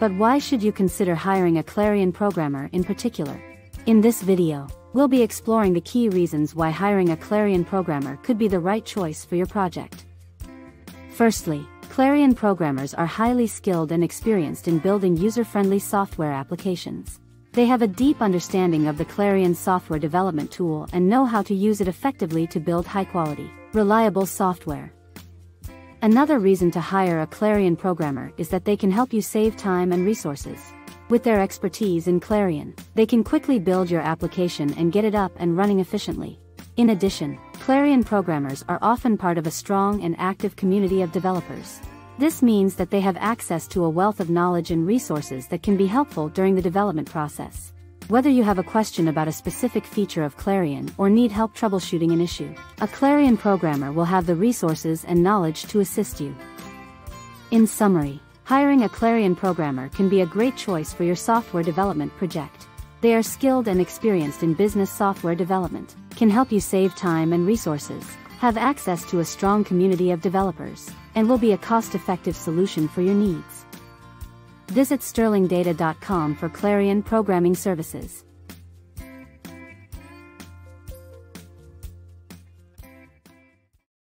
But why should you consider hiring a Clarion programmer in particular? In this video, we'll be exploring the key reasons why hiring a Clarion programmer could be the right choice for your project. Firstly, Clarion programmers are highly skilled and experienced in building user-friendly software applications. They have a deep understanding of the Clarion software development tool and know how to use it effectively to build high-quality, reliable software. Another reason to hire a Clarion programmer is that they can help you save time and resources. With their expertise in Clarion, they can quickly build your application and get it up and running efficiently. In addition, Clarion programmers are often part of a strong and active community of developers. This means that they have access to a wealth of knowledge and resources that can be helpful during the development process. Whether you have a question about a specific feature of Clarion or need help troubleshooting an issue, a Clarion programmer will have the resources and knowledge to assist you. In summary, hiring a Clarion programmer can be a great choice for your software development project. They are skilled and experienced in business software development, can help you save time and resources, have access to a strong community of developers, and will be a cost-effective solution for your needs. Visit sterlingdata.com for Clarion programming services.